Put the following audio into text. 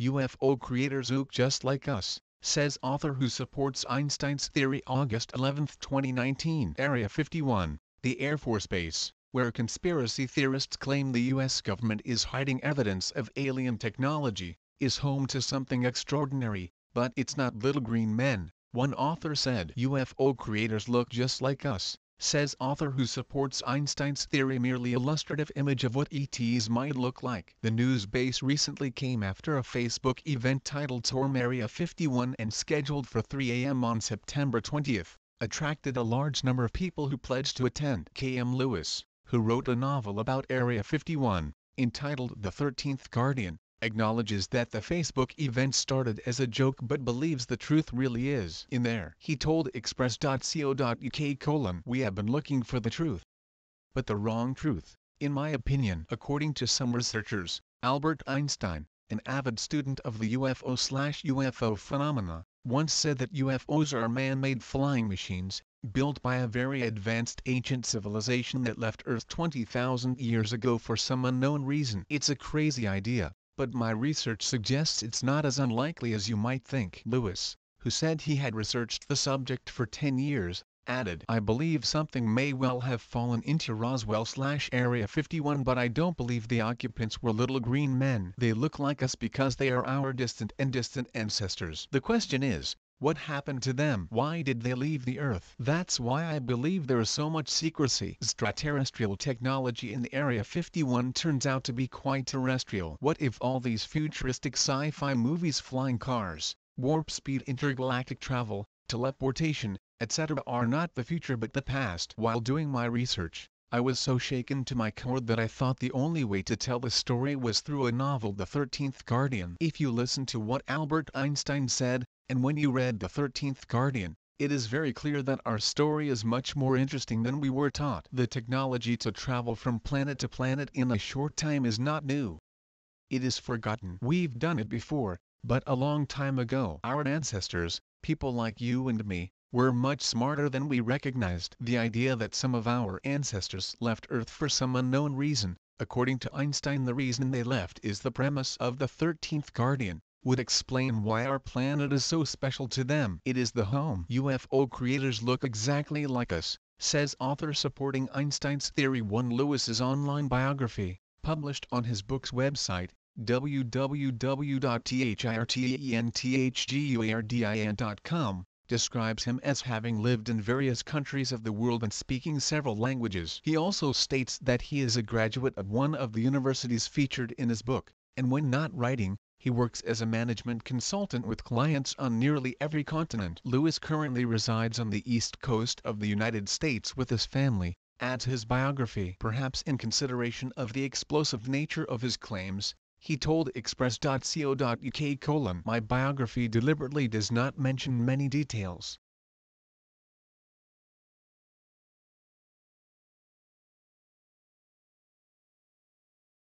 UFO creators look just like us, says author who supports Einstein's theory August 11, 2019 Area 51, the Air Force Base, where conspiracy theorists claim the U.S. government is hiding evidence of alien technology, is home to something extraordinary, but it's not little green men, one author said. UFO creators look just like us, says author who supports Einstein's theory merely illustrative image of what ETs might look like. The news base recently came after a Facebook event titled Storm Area 51 and scheduled for 3 a.m. on September 20th, attracted a large number of people who pledged to attend. K.M. Lewis, who wrote a novel about Area 51, entitled The 13th Guardian, acknowledges that the Facebook event started as a joke but believes the truth really is in there. He told express.co.uk We have been looking for the truth. But the wrong truth, in my opinion. According to some researchers, Albert Einstein, an avid student of the UFO-UFO phenomena, once said that UFOs are man-made flying machines, built by a very advanced ancient civilization that left Earth 20,000 years ago for some unknown reason. It's a crazy idea, but my research suggests it's not as unlikely as you might think. Lewis, who said he had researched the subject for 10 years, added I believe something may well have fallen into Roswell slash Area 51 but I don't believe the occupants were little green men. They look like us because they are our distant and distant ancestors. The question is, what happened to them? Why did they leave the Earth? That's why I believe there is so much secrecy. Extraterrestrial technology in the Area 51 turns out to be quite terrestrial. What if all these futuristic sci-fi movies flying cars, warp speed intergalactic travel, teleportation, etc. are not the future but the past? While doing my research, I was so shaken to my core that I thought the only way to tell the story was through a novel The Thirteenth Guardian. If you listen to what Albert Einstein said, and when you read The Thirteenth Guardian, it is very clear that our story is much more interesting than we were taught. The technology to travel from planet to planet in a short time is not new. It is forgotten. We've done it before, but a long time ago. Our ancestors, people like you and me, were much smarter than we recognized. The idea that some of our ancestors left Earth for some unknown reason, according to Einstein the reason they left is the premise of the 13th Guardian, would explain why our planet is so special to them. It is the home. UFO creators look exactly like us, says author supporting Einstein's theory 1 Lewis's online biography, published on his book's website, www.thirtentguardian.com, describes him as having lived in various countries of the world and speaking several languages. He also states that he is a graduate of one of the universities featured in his book, and when not writing, he works as a management consultant with clients on nearly every continent. Lewis currently resides on the east coast of the United States with his family, adds his biography. Perhaps in consideration of the explosive nature of his claims, he told express.co.uk My biography deliberately does not mention many details,